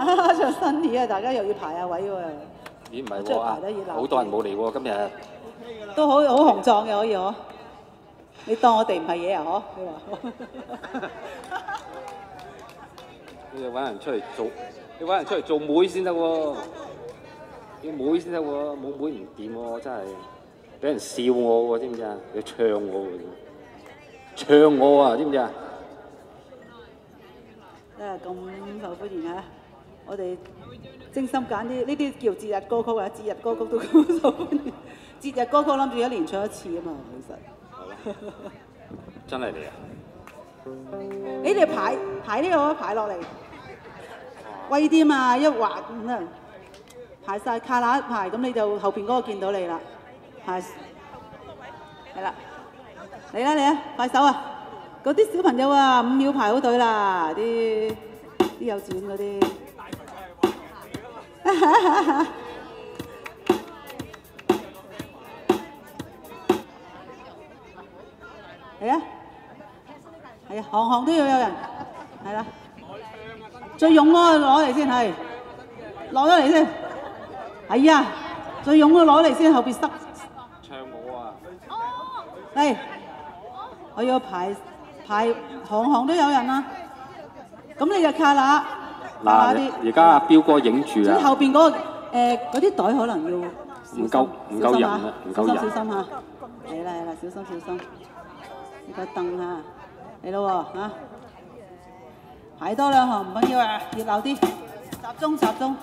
啊，唱新年啊，大家又要排下位喎，咦唔係喎好多人冇嚟喎今日。都好好雄壯嘅可以嗬。你當我哋唔係嘢啊嗬？你話你要揾人出嚟做，你揾人出嚟做妹先得喎，要妹先得喎，冇妹唔掂喎，真係俾人笑我喎，知唔知啊？要唱我喎，唱我啊，知唔知啊？真係咁受歡迎啊！我哋精心揀啲呢啲叫節日歌曲啊，節日歌曲都咁受歡迎。節日歌曲諗住一年唱一次啊嘛，其實。真係你啊！你哋排排呢個啊排落嚟，威啲嘛，一滑咁啊，排晒卡乸排，咁你就後邊嗰個見到你啦，排係啦，嚟啦嚟啦，快手啊！嗰啲小朋友啊，五秒排好隊啦，啲啲幼稚園嗰啲。係啊！係啊，行行都要有人，係啦。最勇嗰個攞嚟先係，攞咗嚟先。係啊，最勇嗰個攞嚟先，後邊塞。唱我啊！嚟，我要排排行行都有人啊。咁你就卡啦，卡嗱啲，，而家阿彪哥影住至啊！後邊嗰個誒嗰啲袋可能要唔夠唔夠人啊唔夠人小心小心嚇。嚟啦嚟啦，小心小心。你個凳嚇，嚟咯喎嚇。排多兩行唔緊要啊，熱鬧啲，集中集中。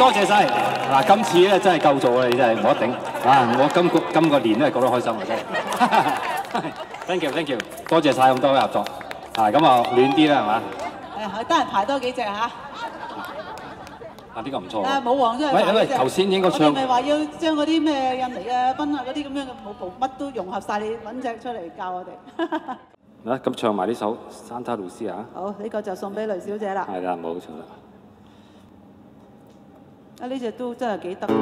多謝晒。嗱，今次咧真係夠做啊！你真係冇得頂啊！我今個今個年都係覺得開心嘅真係。thank you，thank you，多謝晒咁多位合作。啊，咁啊暖啲啦係嘛？誒，得閒排多幾隻嚇。啊，呢個唔錯啊，喎。冇黃真係喂喂，頭先應該唱我哋咪話要將嗰啲咩印尼啊、賓啊嗰啲咁樣嘅舞步乜都融合晒，你揾隻出嚟教我哋。嗱，咁唱埋呢首《Santa Lucia》啊，好，呢個就送俾雷小姐啦。係啦，冇錯啦。啊，呢只都真係幾得喎，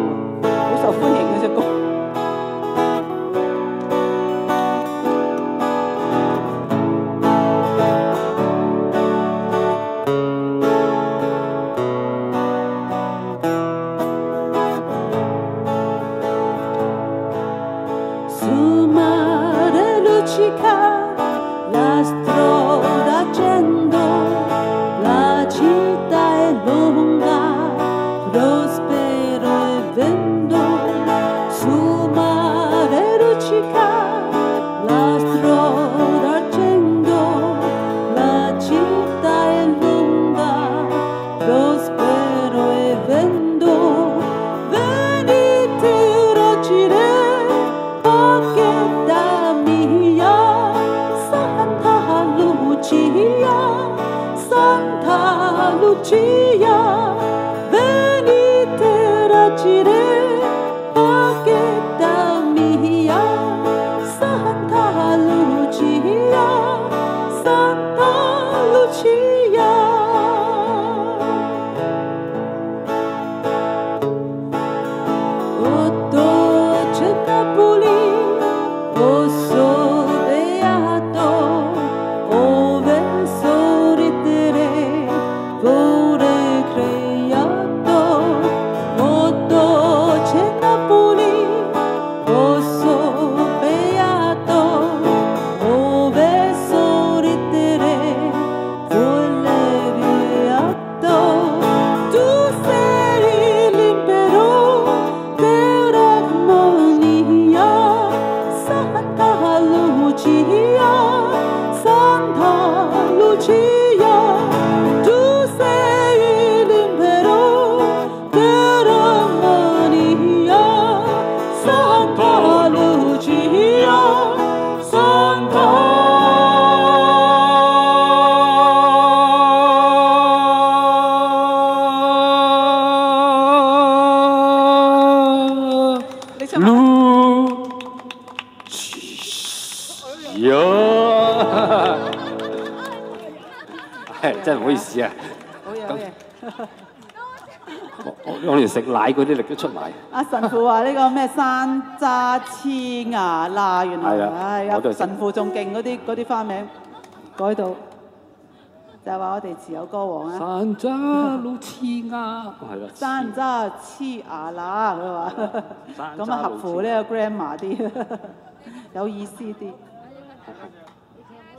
好受歡迎嘅只歌。Jesus. 夕阳山大路七真係唔好意思啊！好嘢，好嘢。我我我連食奶嗰啲力都出埋。阿神父話呢個咩山楂黐牙罅，原來係啊神父仲勁嗰啲嗰啲花名改到，就係話我哋持有歌王啊。山楂老黐牙，係啦。山楂黐牙罅，佢話咁啊合乎呢個 grandma 啲，有意思啲。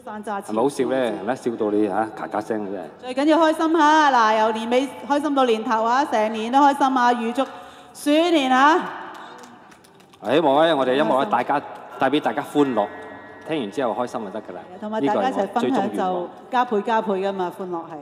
山楂黐係咪好笑咧？係咪笑到你嚇咔咔聲嘅啫。最緊要開心嚇，嗱由年尾開心到年頭啊，成年都開心啊，預祝鼠年啊！希望咧，我哋音樂咧，大家帶俾大家歡樂，聽完之後開心就得㗎啦。同埋大家一齊分享就加倍加倍㗎嘛，歡樂係。